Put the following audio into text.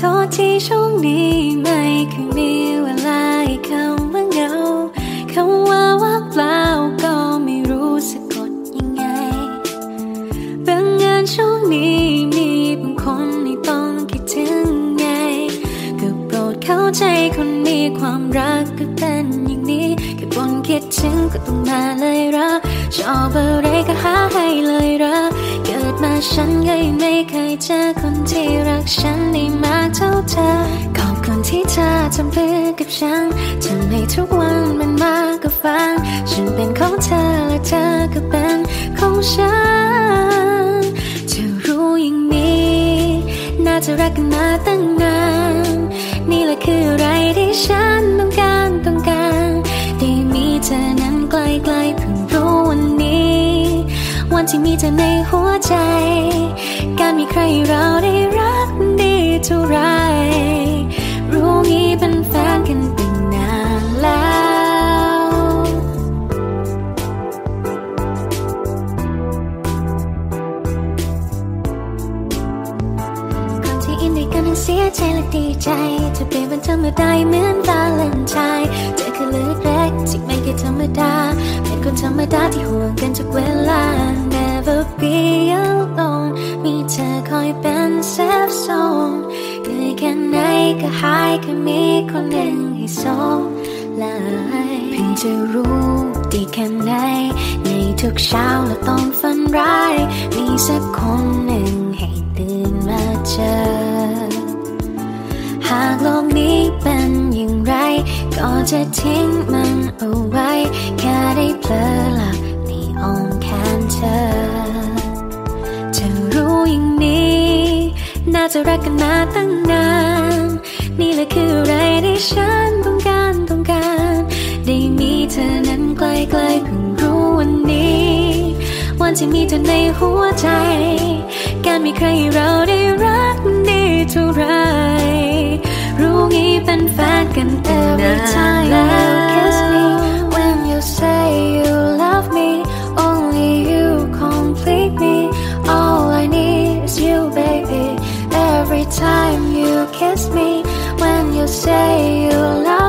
ทษที่ช่วงนี้ไม่เคยมีเวลาให้คำว่าเหงาคำว่าว่างเปล่าก็ไม่รู้สะกดยังไงบางงานช่วงนี้มีบางคนที่ต้องคิดถึงไงก็โปรดเข้าใจคนมีความรักก็เป็น คิดถึงก็ต้องมาเลยรักชอบอะไรก็หาให้เลยรักเกิดมาฉันก็ยังไม่เคยเจอคนที่รักฉันได้มากเท่าเธอ ขอบคุณที่เธอทำเพื่อกับฉันทำให้ทุกวันมันมากกว่าฝันฉันเป็นของเธอและเธอก็เป็นของฉันเธอรู้อย่างนี้ น่าจะรักกันมาตั้งนาน ใกล้เพิ่งรู้วันนี้ วันที่มีเธอในหัวใจ การมีใครเราได้รักดีเท่าไร รู้งี้เป็นแฟนกันตั้งนานแล้วคนที่อินด้วยกันทั้งเสียใจและดีใจ จะเปลี่ยนเป็นธรรมดาเหมือน ดาที่ห่วงกันทุกเวลา Never be alone มีเธอคอยเป็น safe zone เหนื่อยแค่ไหนก็หายแค่มีคนหนึ่งให้สมเลยเพิ่งจะรู้ดีแค่ไหน ในทุกเช้าและต้องฝันร้าย มีสักคนหนึ่งให้ตื่นมาเจอ หากโลกนี้เป็นอย่างไร ก็จะทิ้งมันเอาไว้ เพลอหลับในอ้อมแขนเธอเธอรู้อย่างนี้ น่าจะรักกันมาตั้งนาน นี่แหละคืออะไรที่ฉันต้องการต้องการ ได้มีเธอนั้นใกล้ๆเพิ่งรู้วันนี้ วันที่มีเธอในหัวใจ การมีใครเราได้รักมันดีเท่าไรรู้งี้เป็นแฟนกันตั้งนาน Every time kiss me when you say you love me.